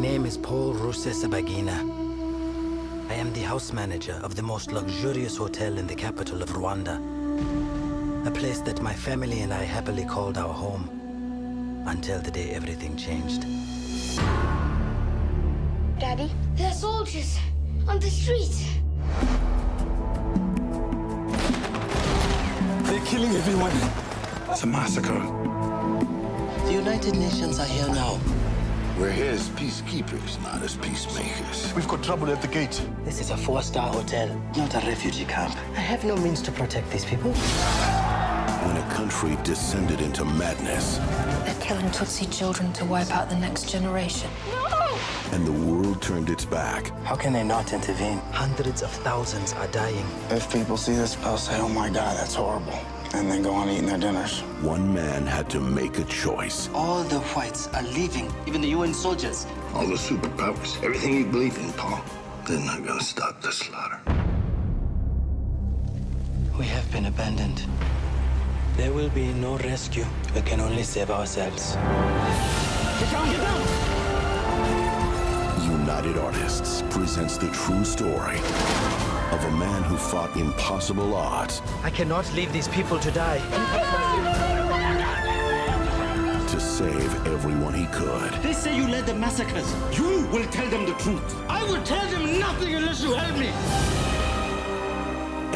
name is Paul Rusesabagina. I am the house manager of the most luxurious hotel in the capital of Rwanda. A place that my family and I happily called our home until the day everything changed. Daddy, there are soldiers on the street. They're killing everyone. It's a massacre. The United Nations are here now. We're here as peacekeepers, not as peacemakers. We've got trouble at the gate. This is a four-star hotel, not a refugee camp. I have no means to protect these people. When a country descended into madness They're killing Tutsi children to wipe out the next generation. No! and the world turned its back, How can they not intervene? Hundreds of thousands are dying. If people see this, they'll say, oh my God, that's horrible. And then go on eating their dinners. one man had to make a choice. All the whites are leaving, even the UN soldiers. All the superpowers, everything you believe in, Paul, they're not gonna stop the slaughter. We have been abandoned. There will be no rescue. We can only save ourselves. Get down, get down! United Artists presents the true story of a man who fought impossible odds I cannot leave these people to die. to save everyone he could. They say you led the massacres. You will tell them the truth. I will tell them nothing unless you help me.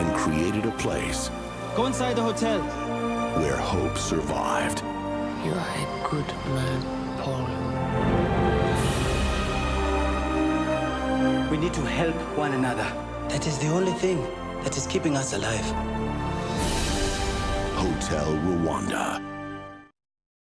and created a place Go inside the hotel. where hope survived. You are a good man, Paul. We need to help one another. That is the only thing that is keeping us alive. Hotel Rwanda.